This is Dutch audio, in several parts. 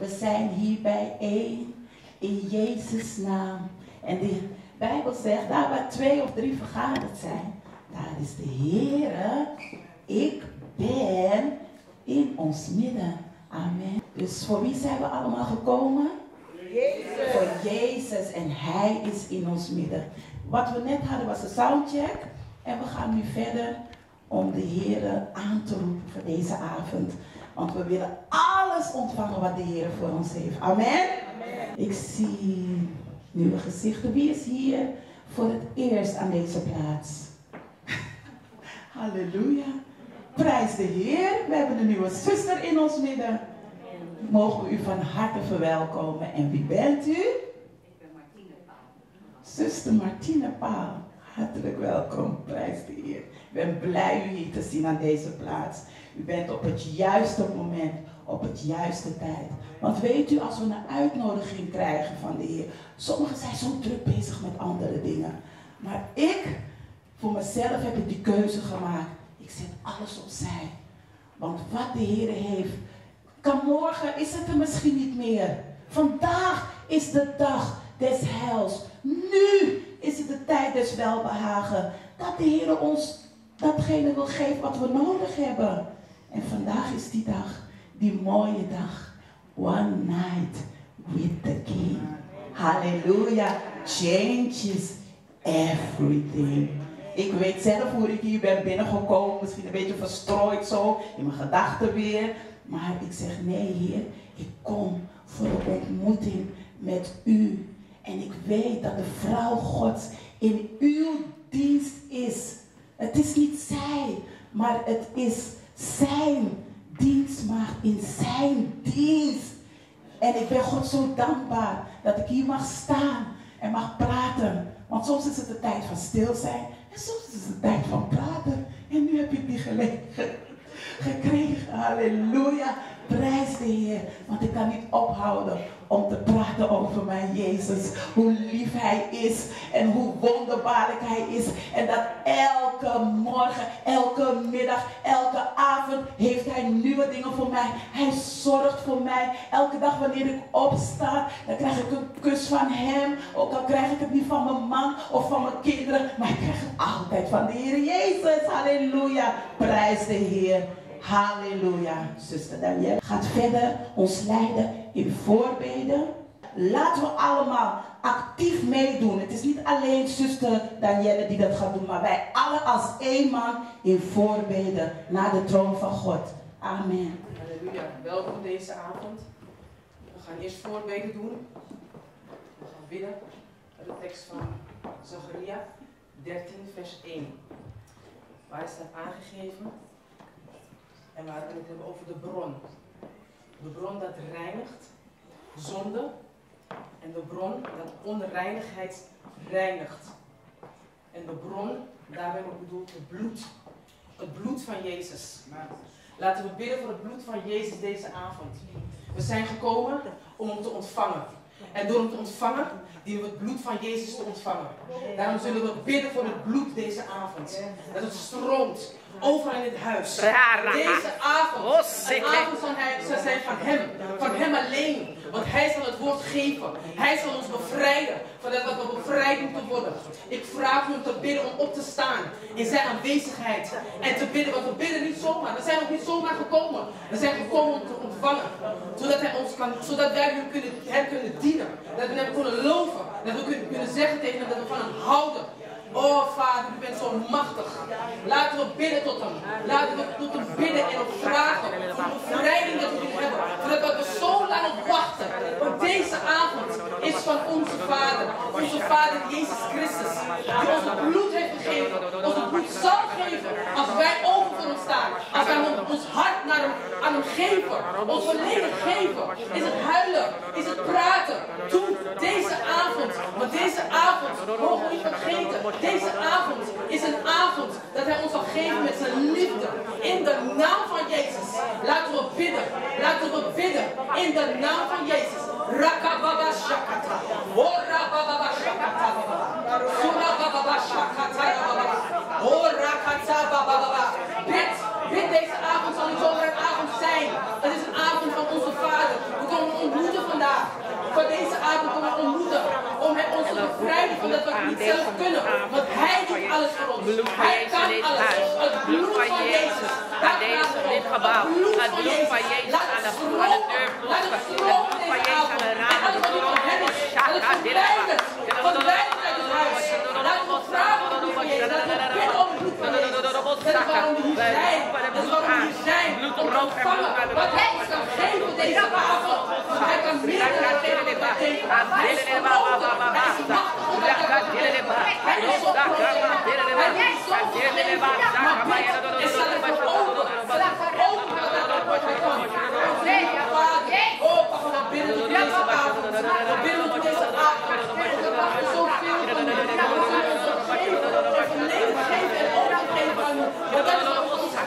We zijn hier bijeen in Jezus' naam. En de Bijbel zegt, daar waar twee of drie vergaderd zijn, daar is de Heer. Ik ben in ons midden. Amen. Dus voor wie zijn we allemaal gekomen? Jezus. Voor Jezus en Hij is in ons midden. Wat we net hadden was een soundcheck. En we gaan nu verder om de Heer aan te roepen voor deze avond. Want we willen alles ontvangen wat de Heer voor ons heeft. Amen. Amen. Ik zie nieuwe gezichten. Wie is hier voor het eerst aan deze plaats? Halleluja. Prijs de Heer. We hebben een nieuwe zuster in ons midden. Mogen we u van harte verwelkomen. En wie bent u? Ik ben Martine Paal. Zuster Martine Paal. Hartelijk welkom. Prijs de Heer. Ik ben blij u hier te zien aan deze plaats. U bent op het juiste moment, op het juiste tijd. Want weet u, als we een uitnodiging krijgen van de Heer, sommigen zijn zo druk bezig met andere dingen. Maar ik, voor mezelf heb ik die keuze gemaakt. Ik zet alles opzij. Want wat de Heer heeft, kan morgen is het er misschien niet meer. Vandaag is de dag des heils. Nu is het de tijd des welbehagen. Dat de Heer ons datgene wil geven wat we nodig hebben. En vandaag is die dag, die mooie dag. One night with the King. Halleluja. Changes everything. Ik weet zelf hoe ik hier ben binnengekomen. Misschien een beetje verstrooid zo in mijn gedachten weer. Maar ik zeg nee, Heer. Ik kom voor een ontmoeting met u. En ik weet dat de vrouw Gods in uw dienst is. Het is niet zij, maar het is zijn dienstmaagd in zijn dienst. En ik ben God zo dankbaar dat ik hier mag staan en mag praten. Want soms is het de tijd van stil zijn en soms is het de tijd van praten. En nu heb ik die gelegenheid gekregen. Halleluja. Prijs de Heer. Want ik kan niet ophouden om te praten over mijn Jezus. Hoe lief Hij is en hoe wonderbaarlijk Hij is. En dat elke morgen, elke middag, elke avond heeft Hij nieuwe dingen voor mij. Hij zorgt voor mij. Elke dag wanneer ik opsta, dan krijg ik een kus van Hem. Ook al krijg ik het niet van mijn man of van mijn kinderen. Maar ik krijg het altijd van de Heer Jezus. Halleluja. Prijs de Heer. Halleluja. Zuster Danielle gaat verder ons leiden in voorbeden. Laten we allemaal actief meedoen. Het is niet alleen zuster Danielle die dat gaat doen, maar wij alle als één man in voorbeden naar de troon van God. Amen. Halleluja. Welkom deze avond. We gaan eerst voorbeden doen. We gaan bidden. De tekst van Zacharia 13, vers 1. Waar is dat aangegeven? En we gaan het hebben over de bron. De bron dat reinigt, zonde. En de bron dat onreinigheid reinigt. En de bron, daarbij ook bedoeld het bloed. Het bloed van Jezus. Laten we bidden voor het bloed van Jezus deze avond. We zijn gekomen om hem te ontvangen. En door hem te ontvangen, dienen we het bloed van Jezus te ontvangen. Daarom zullen we bidden voor het bloed deze avond. Dat het stroomt overal in het huis. Deze avond, een avond zal zijn van hem, van hem alleen. Want hij zal het woord geven. Hij zal ons bevrijden van dat wat we bevrijd moeten worden. Ik vraag u om te bidden om op te staan in zijn aanwezigheid. En te bidden, want we bidden niet zomaar. We zijn ook niet zomaar gekomen. We zijn gekomen om te ontvangen. Zodat, hij ons kan, zodat wij hem kunnen, hem kunnen dienen. Dat we hem kunnen loven. Dat we kunnen, zeggen tegen hem dat we van hem houden. Oh Vader, u bent zo machtig. Laten we bidden tot hem. Laten we tot hem bidden en op vragen voor bevrijding dat we hebben. Zodat we lang op wachten. Want deze avond is van onze Vader. Onze Vader Jezus Christus. Die ons het bloed heeft gegeven. Ons het bloed zal geven. Als wij open voor hem staan. Als wij ons hart naar hem, aan hem geven. Ons volledig geven. Is het huilen. Is het praten. Toen deze avond. Want deze avond mogen we niet vergeten. Deze avond is een avond dat hij ons zal geven met zijn liefde. In de naam van Jezus. Laten we bidden. Laten we bidden. In de naam van Jezus. Rakababa shakata. Ora baba shakata. Sura baba shakata. Ora kata baba. Bid. Bid deze avond zal niet zomaar begrijpen van dat we het niet zelf kunnen. Want Hij doet alles voor ons. Hij kan alles. Het bloed van Jezus. Dat deze, dit gebouw. Het bloed van Jezus aan de deur. Het bloed van Jezus aan de ramen. Het bloed van Jezus aan de ramen. Het bloed van Jezus aan de ramen. Bloed om van en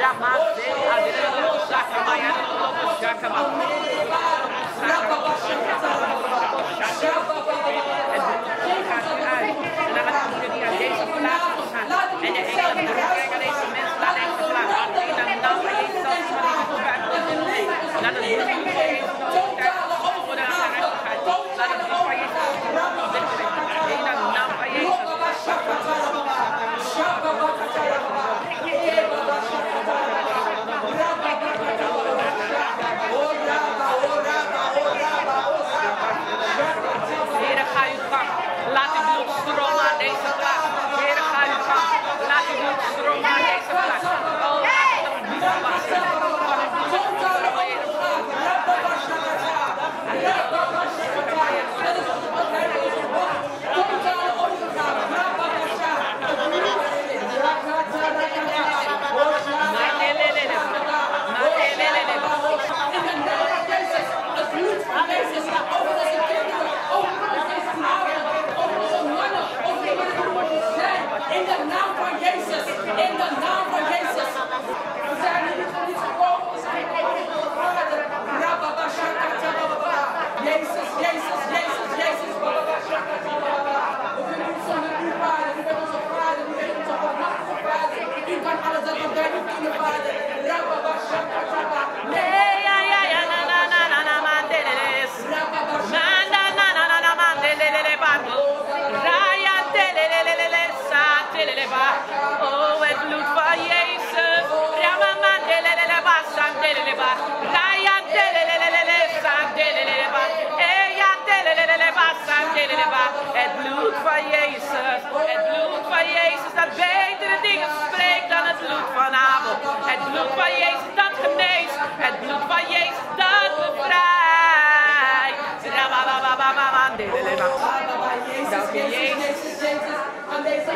Rama Shabbat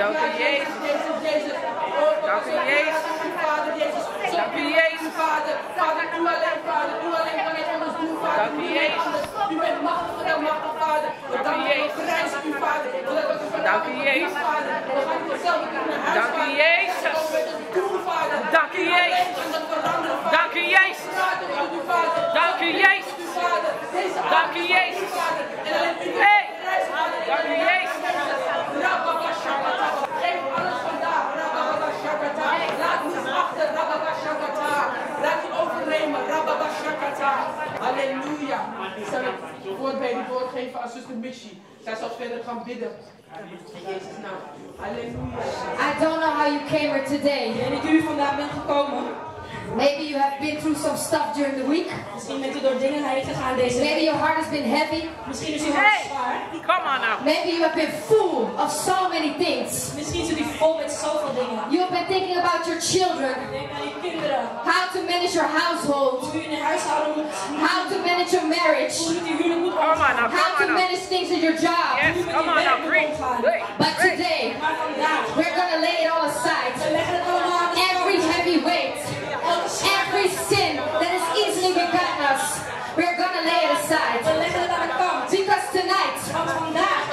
Dank u Jezus. Dank u Jezus. Dank u Jezus. Dank u Jezus. Vader, Vader, u alleen, Vader, u alleen kan ik anders doen, Vader. Dank u Jezus. U bent machtig en machtig, Vader. Dank u Jezus. u, Vader. Dank u Jezus. Dank u Jezus. Dank u Jezus. Dank u Jezus. Dank u Jezus. Dank u Jezus. Dank u Jezus. Halleluja. Zal het woord bij u doorgeven aan zuster Michi. Zij zal verder gaan bidden. Jezus' naam. Halleluja. I don't know how you came here today. Ik weet niet hoe u vandaag bent gekomen. Maybe you have been through some stuff during the week. Misschien bent u door dingen heen gegaan deze Maybe your heart has been heavy. Misschien is uw hart Hey, zwaar. come on now. Maybe you have been full of so many things. Misschien zit u vol met zoveel dingen. You have been thinking about your children, Denk aan uw kinderen. how to manage your household, Hoe u in huishouden moet. how to manage your marriage, Hoe u huwelijk moet Come on omgaan. now, how to manage things in your job. Yes, come on now, preach. But today, we're going to lay it all We aside. leggen het allemaal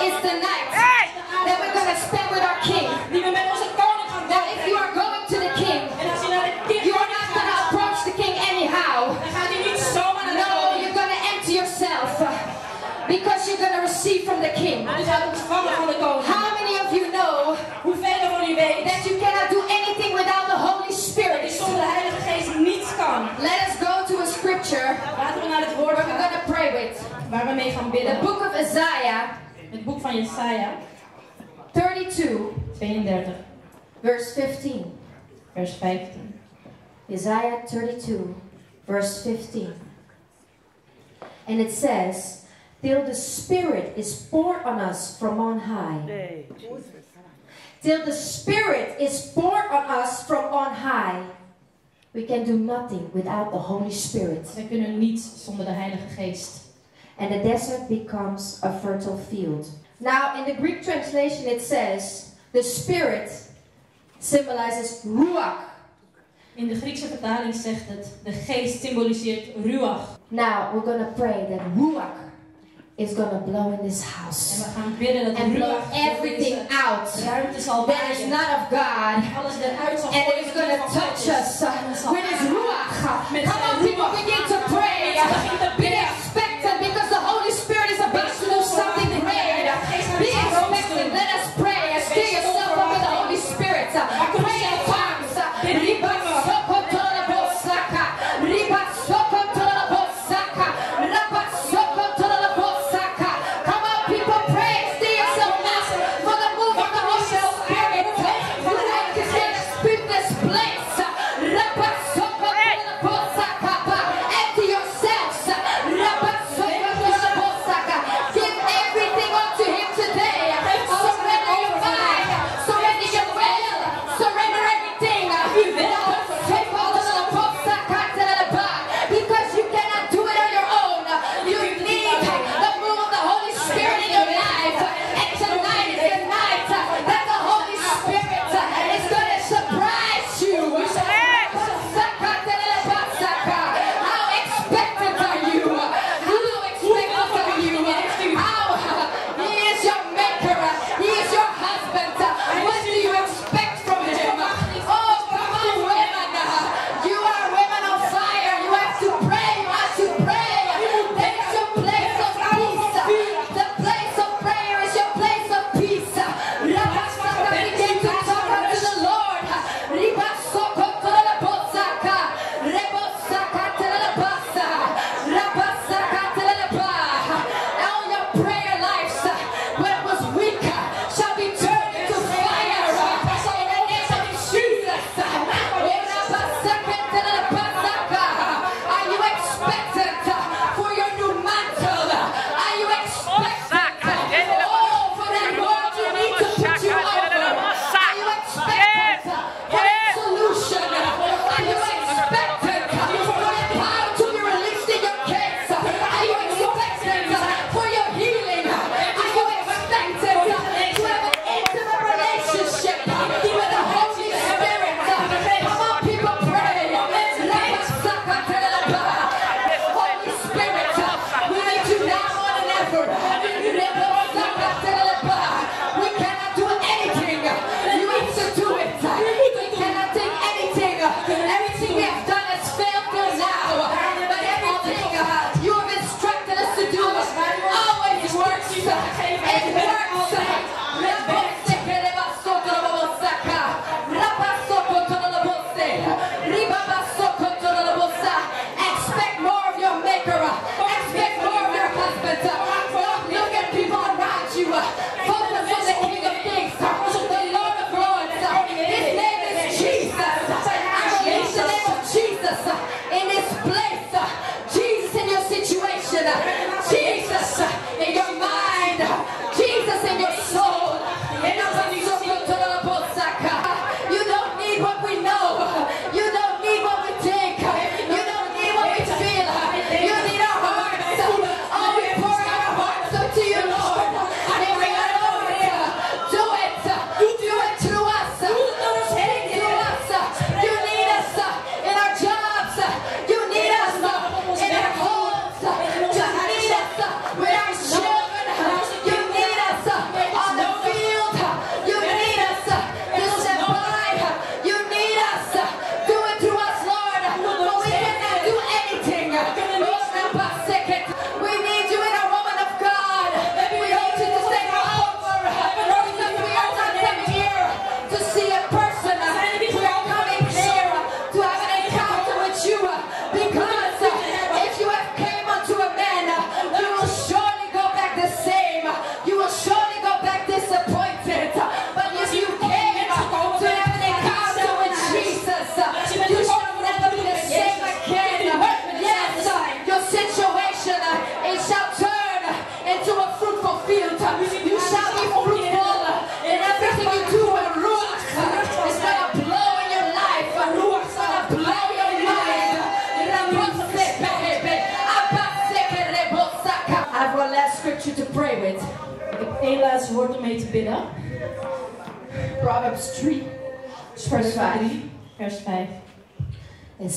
is the night Hey! that we're going to spend with our King. die we met onze koning gaan That if you are going to the King, En als je naar de kind you are not going to approach the King anyhow. dan gaat hij niet zomaar No, you're going to empty yourself because you're going to receive from the King. Want u gaat ontvangen van de koning. How many of you know Hoeveel van u weet that you cannot do anything without the Holy Spirit? zonder de Heilige Geest niets kan? Let us go to a scripture Laten we naar het woord where we're going to pray with. waar we mee gaan The book of Isaiah Het boek van Jesaja 32, 32, verse 15. vers 15. Isaiah 32, verse 15. And it says, Till the Spirit is poured on us from on high. Hey, Till the Spirit is poured on us from on high. We can do nothing without the Holy Spirit. Wij kunnen niets zonder de Heilige Geest. And the desert becomes a fertile field. Now, in the Greek translation, it says, The Spirit symbolizes Ruach. In de Griekse vertaling zegt het, de geest symboliseert ruach. Now, we're going to pray that Ruach is going to blow in this En house. we gaan bidden dat and blow everything out that is not of God. Alles eruit zal And it's going to touch us with His Ruach. Come on, people, begin to pray.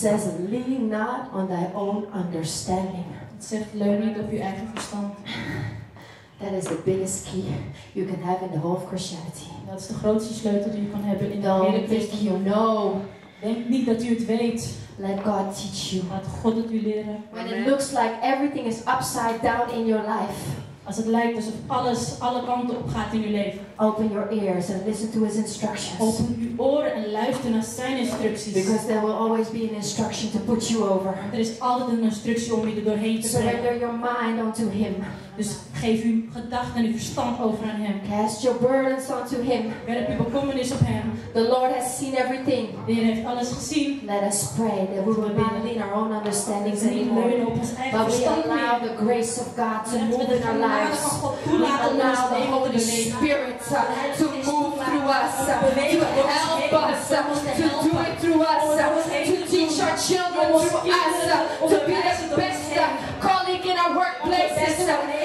says, lean not on thy own understanding. Het zegt, leun niet op je eigen verstand. That is the biggest key you can have in the whole of Christianity. Dat is de grootste sleutel die je kan hebben in de hele christendom. you know. Denk niet dat u het weet. Let God teach you. Laat God het u leren. When it looks like everything is upside down in your life. Als het lijkt alsof alles alle kanten op gaat in uw leven. Open your ears and listen to his instructions. Open uw oren en luister naar zijn instructies. Because there will always be an instruction to put you over. Er is altijd een instructie om je er doorheen te brengen. Surrender your mind onto him. Dus Geef uw gedachten en uw verstand over aan Hem. Cast your burdens onto Him. Werp uw bekommernis op Hem. The Lord has seen everything. De Heer heeft alles gezien. Let us pray that we will not lean our own understandings anymore. But we allow the grace of God to move in our lives. We allow the Holy Spirit uh, to move through us, to help us, to do it through us, to teach our children through us, to be the best uh, colleague in our workplaces. Uh,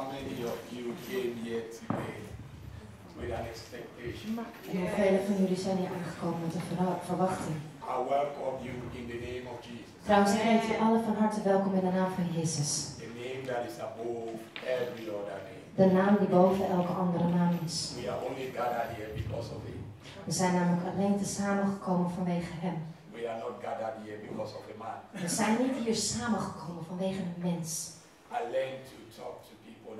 how many of you came here today with an expectation. En hoeveel van jullie zijn hier aangekomen met een verwa- verwachting? I welcome you in the name of Jesus, Trouwens, ik heet u allen van harte welkom in de naam van Jezus. the name that is above every other name. De naam die boven elke andere naam is. We are only gathered here because of Him. We zijn namelijk alleen te samengekomen vanwege Hem. We are not gathered here because of a man. We zijn niet hier samengekomen vanwege een mens. I learned to talk to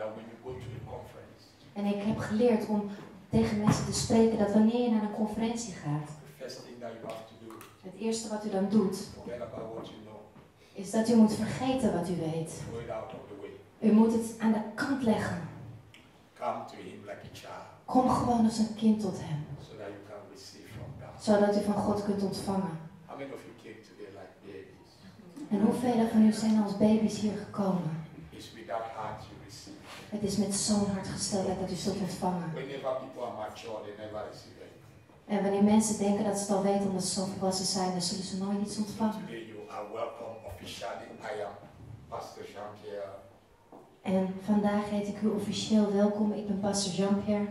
that when you go to a conference, En ik heb geleerd om tegen mensen te spreken dat wanneer je naar een conferentie gaat, the first thing that you have to do, het eerste wat u dan doet, forget about what you know, is dat u moet vergeten wat u weet. throw it out of the way. U moet het aan de kant leggen. Come to Him like a child Kom gewoon als een kind tot Hem, so that you can receive from God. zodat u van God kunt ontvangen. How many of you came today like babies? En hoeveel van u zijn als baby's hier gekomen? It's with that heart you receive. Het is met zo'n hartgesteldheid dat u zult ontvangen. En wanneer mensen denken dat ze het al weten omdat ze zo volwassen zijn, dan zullen ze nooit iets ontvangen. En vandaag heet ik u officieel welkom. Ik ben pastor Jean-Pierre.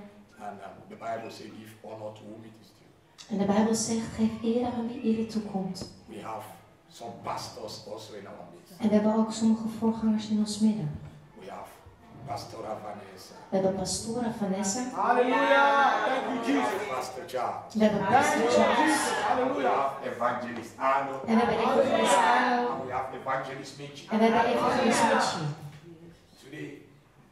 En de Bijbel zegt, geef eer aan wie eer toekomt. We have some pastors also in our midst. En we hebben ook sommige voorgangers in ons midden. Pastora Vanessa. We hebben pastoren Vanessa. Hallelujah! Thank you, Jesus. Pastor John. We hebben pastor Charles. We have Evangelist Arno. En we hebben evangelist Arno. And we have Evangelist Mitch. En we hebben evangelist Mitchie. Today,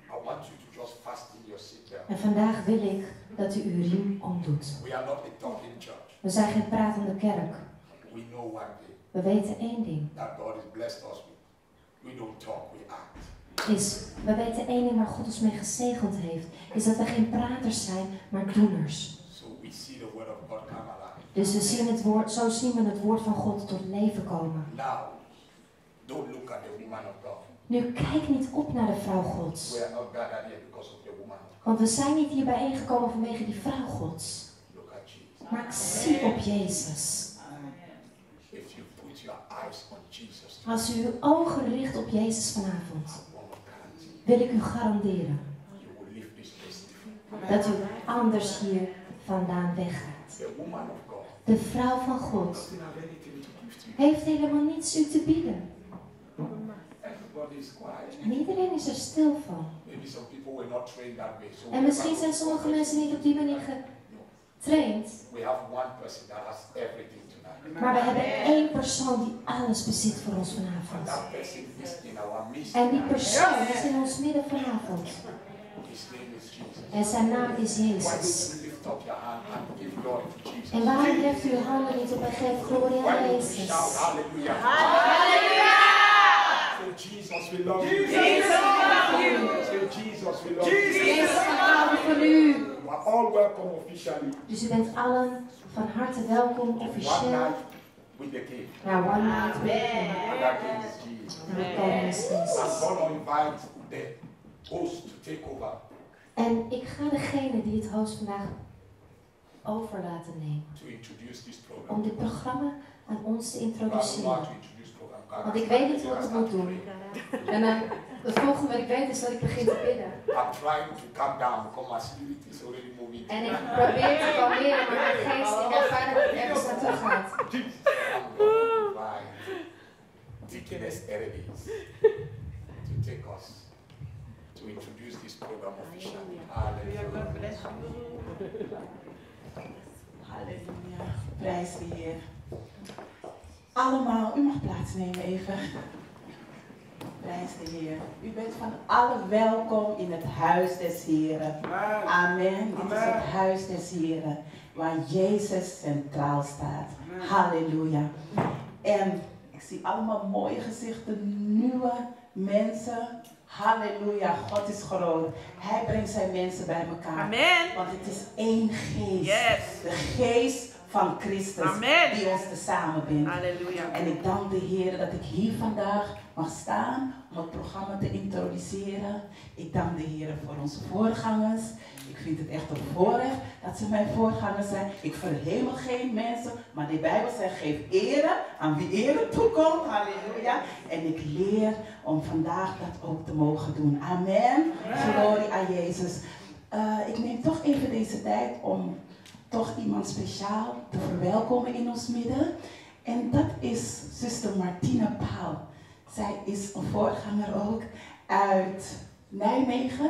I want you to just fasten your seatbelt. En vandaag wil ik dat u uw riem omdoet. We are not a talking church. We zijn geen pratende kerk. We know one thing We weten één ding. that God has blessed us with. We don't talk, we act. Is, we weten één ding waar God ons mee gezegend heeft. Is dat we geen praters zijn, maar doeners. So we see the word of God come alive. Dus we zien het woord, zo zien we het woord van God tot leven komen. Now, don't look at the woman of God. Nu kijk niet op naar de vrouw Gods. We are not gathered here because of the woman of God. Want we zijn niet hier bijeengekomen vanwege die vrouw Gods. Look at Jesus. Maar zie op Jezus. If you put your eyes on Jesus, Als u uw ogen richt op Jezus vanavond, I want to guarantee wil ik u garanderen dat u anders hier vandaan weggaat. De vrouw van God heeft helemaal niets u te bieden. En iedereen is er stil van. En misschien zijn sommige mensen niet op die manier getraind. we have one person that has everything. Maar we hebben één persoon die alles bezit voor ons vanavond. En die persoon is in ons midden vanavond. Jesus. En zijn naam is Jezus. you Jesus? En waarom legt u uw handen niet op en geeft glorie aan you Jezus? shout hallelujah? Say Jesus, we love you. Jesus, Jesus, we love you. Jezus, we houden van u. You are all welcome officially. Dus u bent allen van harte welkom One officieel night with the king. naar One Night with Him. And that king is Jesus. Is I'm going to invite the host to take over. En ik ga degene die het host vandaag over laten nemen. to introduce this Om program. dit programma aan ons te introduceren. Want ik weet niet hoe ik moet doen. En dan, het volgende wat ik weet is dat ik begin te bidden. I'm trying to calm down because my spirit is already moving. En ik probeer te kalmeren, maar mijn geest, ik ervaar dat het ergens naartoe gaat. Deaconess Eredis to take us to introduce this program officially. Hallelujah. Halleluja. Prijs de Heer. Allemaal, u mag plaatsnemen even. Prijs de Heer. U bent van allen welkom in het huis des Heren. Amen. Dit is het huis des Heren. Waar Jezus centraal staat. Halleluja. En ik zie allemaal mooie gezichten, nieuwe mensen. Halleluja. God is groot. Hij brengt zijn mensen bij elkaar. Amen. Want het is één geest. Yes. De geest van Christus Amen. die ons tezamen bindt. Halleluja. En ik dank de Heer dat ik hier vandaag mag staan om het programma te introduceren. Ik dank de Heer voor onze voorgangers. Ik vind het echt een voorrecht dat ze mijn voorgangers zijn. Ik verhemel geen mensen, maar de Bijbel zegt geef ere aan wie ere toekomt. Halleluja. En ik leer om vandaag dat ook te mogen doen. Amen. Glorie aan Jezus. Uh, ik neem toch even deze tijd om toch iemand speciaal te verwelkomen in ons midden. En dat is zuster Martina Paul. Zij is een voorganger ook uit Nijmegen.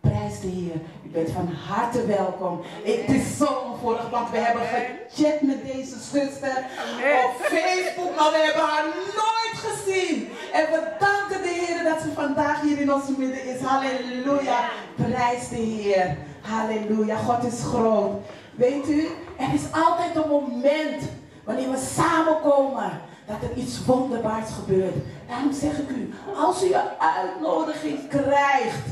Prijs de Heer. U bent van harte welkom. Het is zo voorrecht, want we hebben gechat met deze zuster op Facebook, maar we hebben haar nooit gezien. En we danken de Heer dat ze vandaag hier in onze midden is. Halleluja. Prijs de Heer. Halleluja. God is groot. Weet u, er is altijd een moment wanneer we samenkomen dat er iets wonderbaars gebeurt. Daarom zeg ik u, als u een uitnodiging krijgt,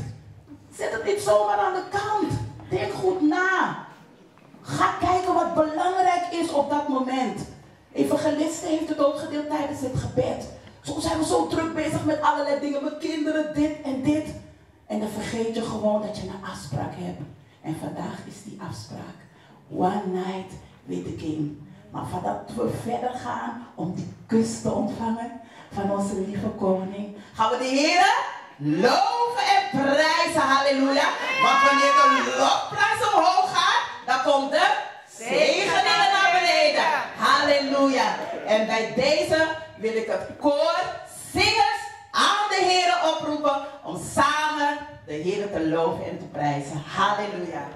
zet het niet zomaar aan de kant. Denk goed na. Ga kijken wat belangrijk is op dat moment. Evangeliste heeft het ook gedeeld tijdens het gebed. Soms zijn we zo druk bezig met allerlei dingen, met kinderen, dit en dit. En dan vergeet je gewoon dat je een afspraak hebt. En vandaag is die afspraak. One night with the king. Maar voordat we verder gaan om die kus te ontvangen van onze lieve koning, gaan we de Heer loven en prijzen. Halleluja. Want wanneer de lofprijs omhoog gaat, dan komt de zegeningen naar beneden. Halleluja. En bij deze wil ik het koor zingers aan de Heer oproepen om samen de Heer te loven en te prijzen. Halleluja.